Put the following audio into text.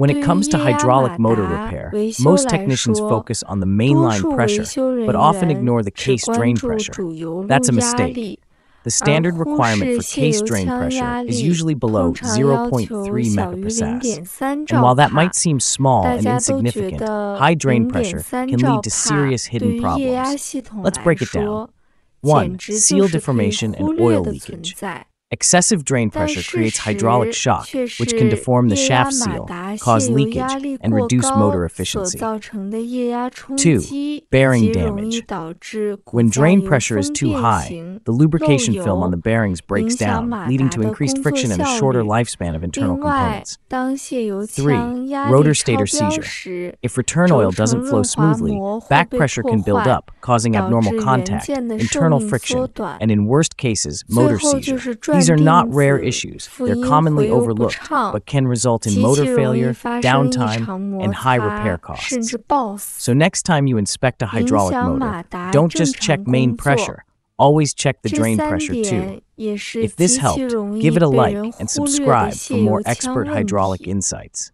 When it comes to hydraulic motor repair, most technicians focus on the mainline pressure, but often ignore the case drain pressure. That's a mistake. The standard requirement for case drain pressure is usually below 0.3 megapascals. And while that might seem small and insignificant, high drain pressure can lead to serious hidden problems. Let's break it down. 1. Seal deformation and oil leakage. Excessive drain pressure creates hydraulic shock, which can deform the shaft seal, cause leakage, and reduce motor efficiency. 2. Bearing damage. When drain pressure is too high, the lubrication film on the bearings breaks down, leading to increased friction and a shorter lifespan of internal components. 3. Rotor stator seizure. If return oil doesn't flow smoothly, back pressure can build up, causing abnormal contact, internal friction, and in worst cases, motor seizure. These are not rare issues. They're commonly overlooked, but can result in motor failure failure, downtime, and high repair costs. So next time you inspect a hydraulic motor, don't just check main pressure, always check the drain pressure too. If this helped, give it a like and subscribe for more expert hydraulic insights.